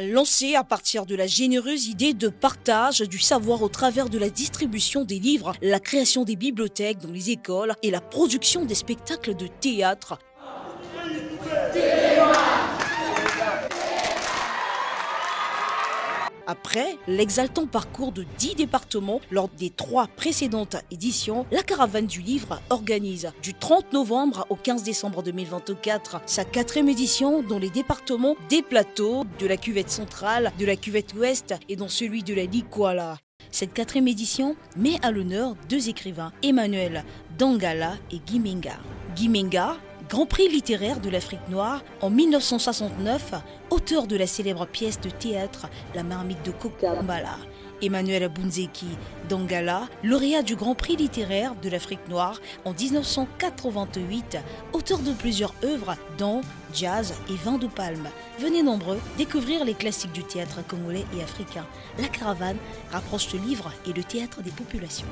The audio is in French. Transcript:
Lancé à partir de la généreuse idée de partage du savoir au travers de la distribution des livres, la création des bibliothèques dans les écoles et la production des spectacles de théâtre. Après l'exaltant parcours de 10 départements lors des trois précédentes éditions, la caravane du livre organise du 30 novembre au 15 décembre 2024 sa quatrième édition dans les départements des plateaux, de la cuvette centrale, de la cuvette ouest et dans celui de la Likwala. Cette quatrième édition met à l'honneur deux écrivains, Emmanuel Dangala et Gimenga. Gimenga Grand Prix littéraire de l'Afrique noire en 1969, auteur de la célèbre pièce de théâtre La marmite de Kokambala. Emmanuel Abunzeki Dangala, lauréat du Grand Prix littéraire de l'Afrique noire en 1988, auteur de plusieurs œuvres dont Jazz et Vin de Palme. Venez nombreux découvrir les classiques du théâtre congolais et africain. La caravane rapproche le livre et le théâtre des populations.